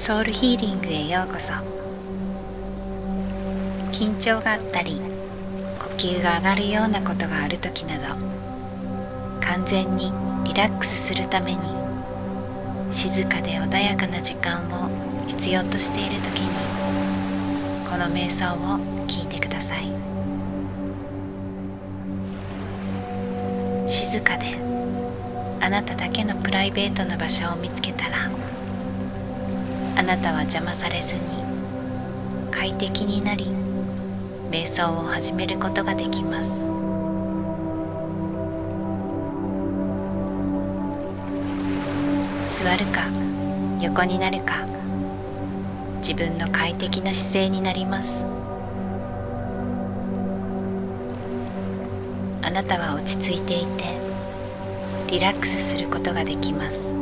ソウルヒーリングへようこそ。緊張があったり呼吸が上がるようなことがある時など完全にリラックスするために静かで穏やかな時間を必要としている時にこの瞑想を聞いてください。静かであなただけのプライベートな場所を見つけあなたは邪魔されずに快適になり瞑想を始めることができます。座るか横になるか自分の快適な姿勢になります。あなたは落ち着いていてリラックスすることができます。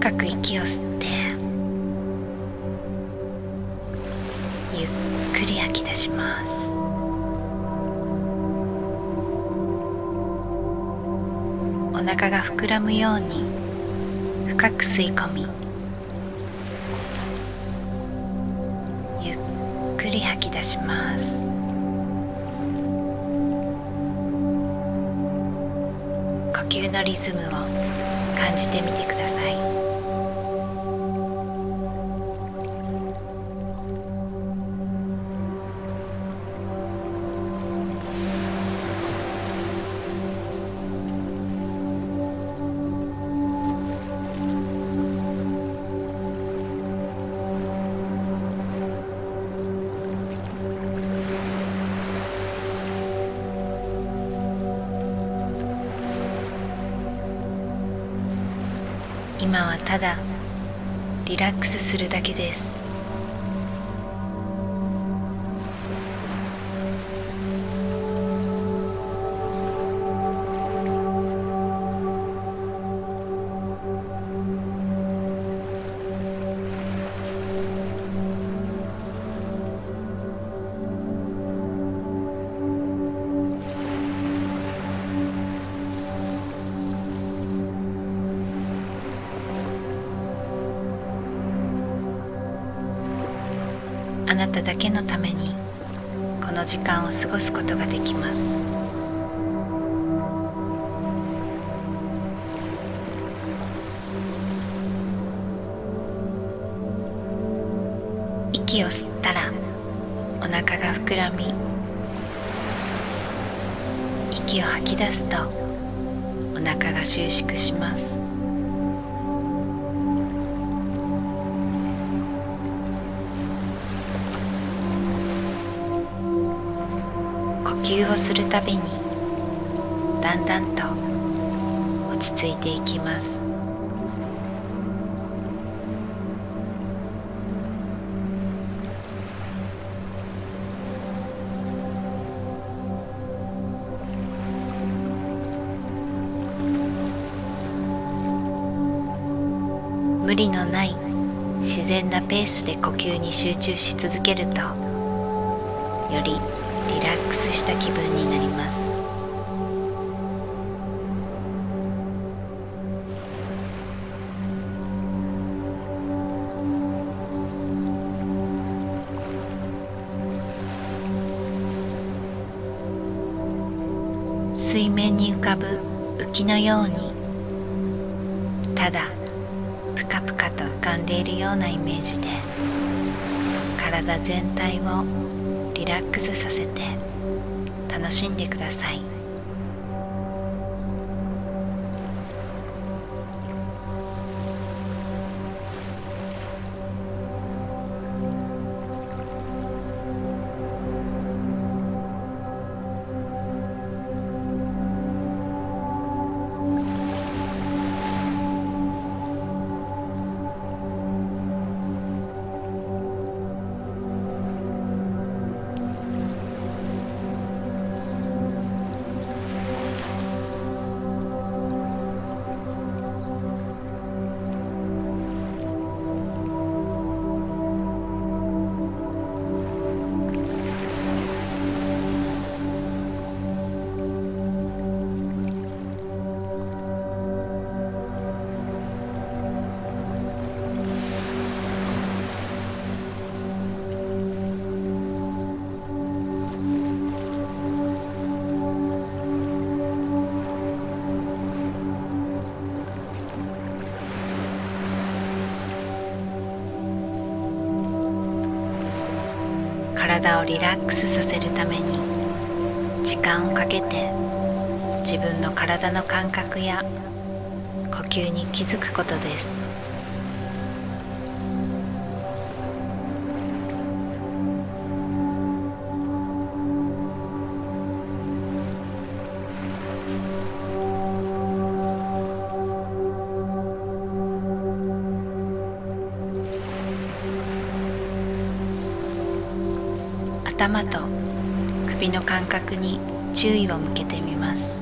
深く息を吸ってゆっくり吐き出します。お腹が膨らむように深く吸い込みゆっくり吐き出します。呼吸のリズムを感じてみてください。今はただリラックスするだけです。あなただけのためにこの時間を過ごすことができます。息を吸ったらお腹が膨らみ息を吐き出すとお腹が収縮します。呼吸をするたびにだんだんと落ち着いていきます。無理のない自然なペースで呼吸に集中し続けるとよりリラックスした気分になります。水面に浮かぶ浮きのようにただぷかぷかと浮かんでいるようなイメージで体全体をリラックスさせて楽しんでください。体をリラックスさせるために時間をかけて自分の体の感覚や呼吸に気づくことです。頭と首の感覚に注意を向けてみます。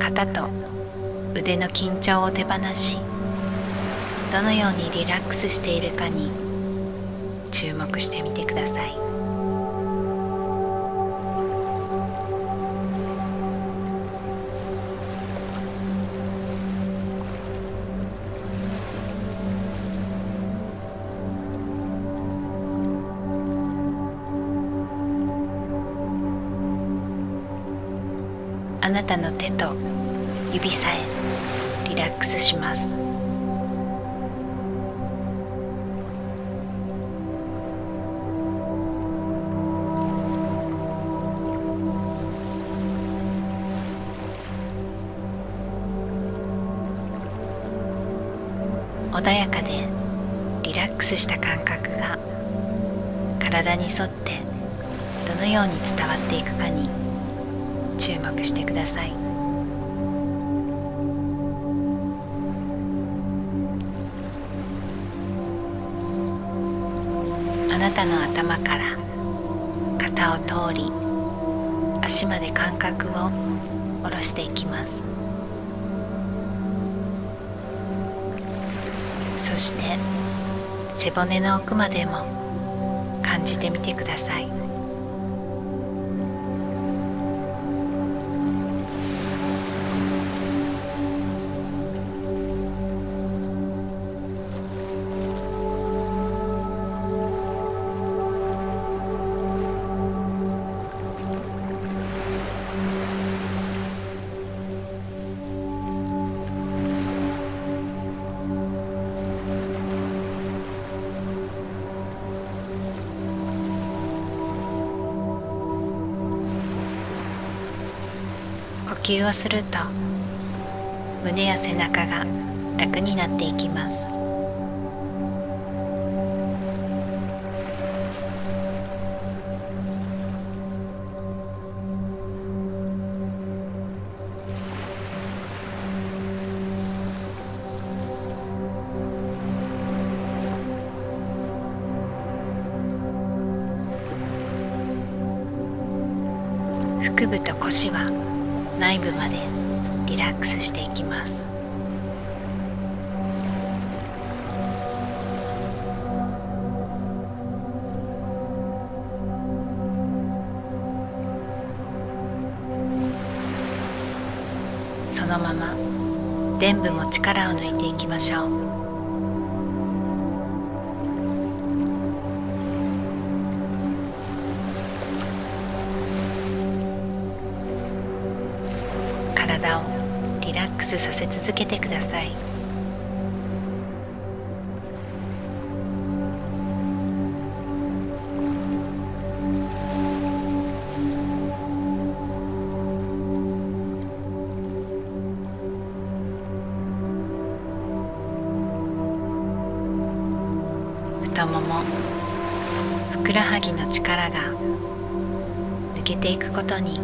肩と腕の緊張を手放しどのようにリラックスしているかに注目してみてください。あなたの手と指さえリラックスします。ックスした感覚が体に沿ってどのように伝わっていくかに注目してください。あなたの頭から肩を通り足まで感覚を下ろしていきます。そして背骨の奥までも感じてみてください。吸をすると胸や背中が楽になっていきます。腹部と腰は内部までリラックスしていきます。そのまま臀部も力を抜いていきましょう。スさせ続けてください太ももふくらはぎの力が抜けていくことに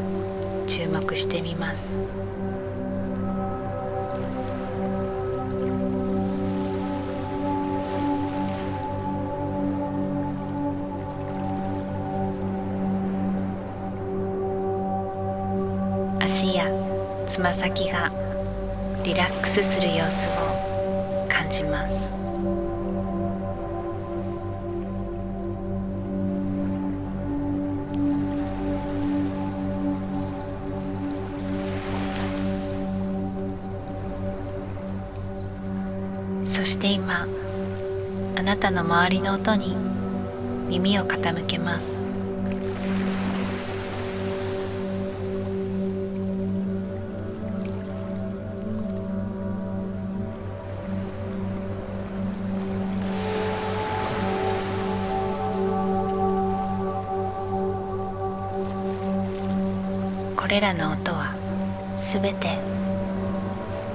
注目してみます。つま先がリラックスする様子を感じます。そして今あなたの周りの音に耳を傾けます。これらの音はすべて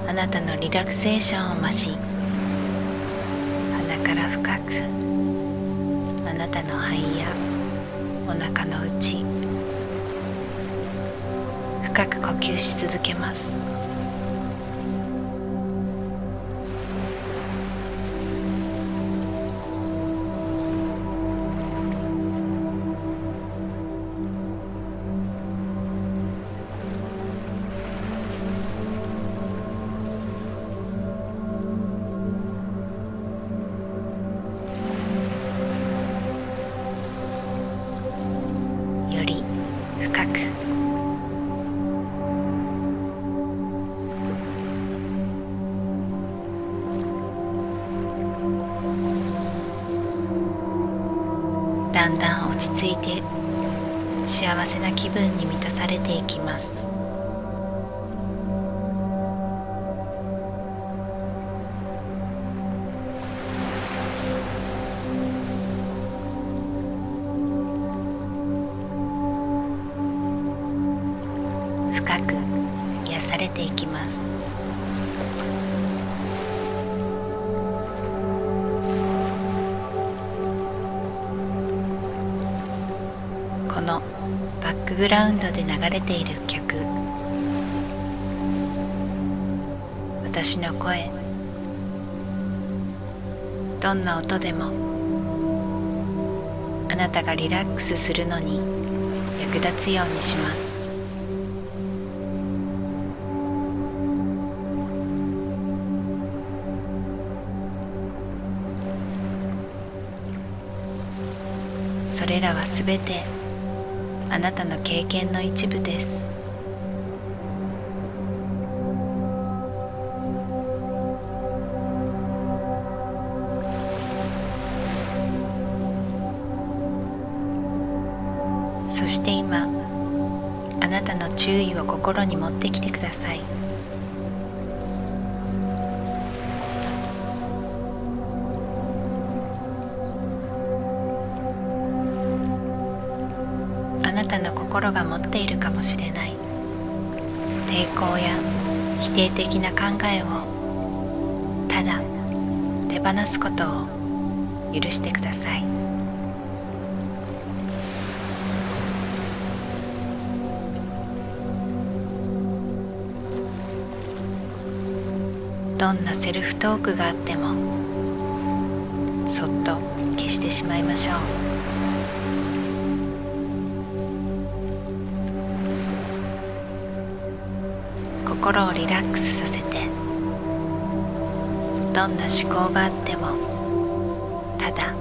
あなたのリラクゼーションを増し鼻から深くあなたの肺やお腹の内深く呼吸し続けます。だんだん落ち着いて幸せな気分に満たされていきます。グラウンドで流れている曲。私の声。どんな音でも。あなたがリラックスするのに。役立つようにします。それらはすべて。あなたの経験の一部です。そして今あなたの注意を心に持ってきてください。抵抗や否定的な考えをただ手放すことを許してください。どんなセルフトークがあってもそっと消してしまいましょう。心をリラックスさせて。どんな思考があってもただ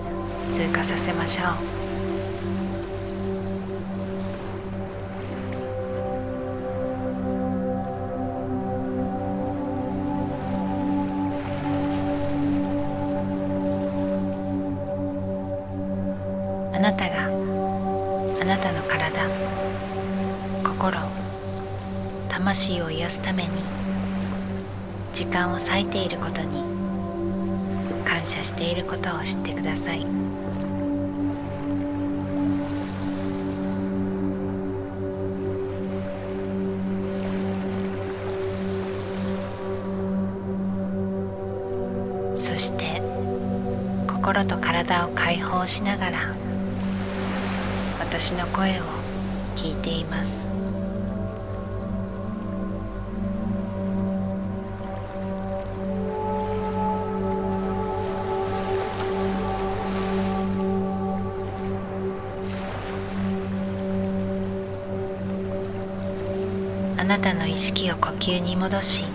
通過させましょう。すために時間を割いていることに感謝していることを知ってください。そして心と体を解放しながら私の声を聞いています。なたの意識を呼吸に戻し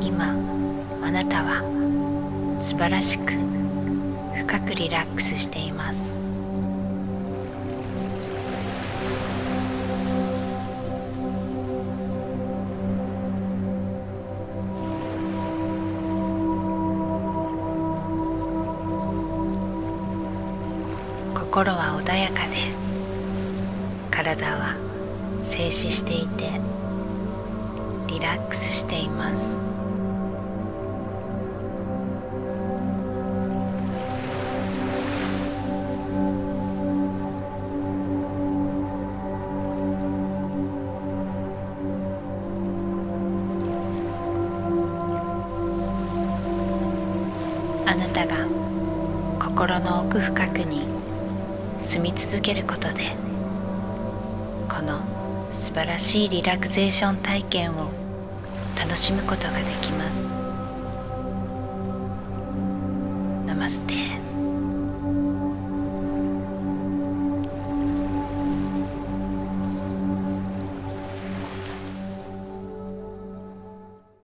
今あなたは素晴らしく深くリラックスしています。心は穏やかで体は静止していてリラックスしています。あなたが心の奥深くに住み続けることでこの素晴らしいリラクゼーション体験を楽しむことができます。ナマステ。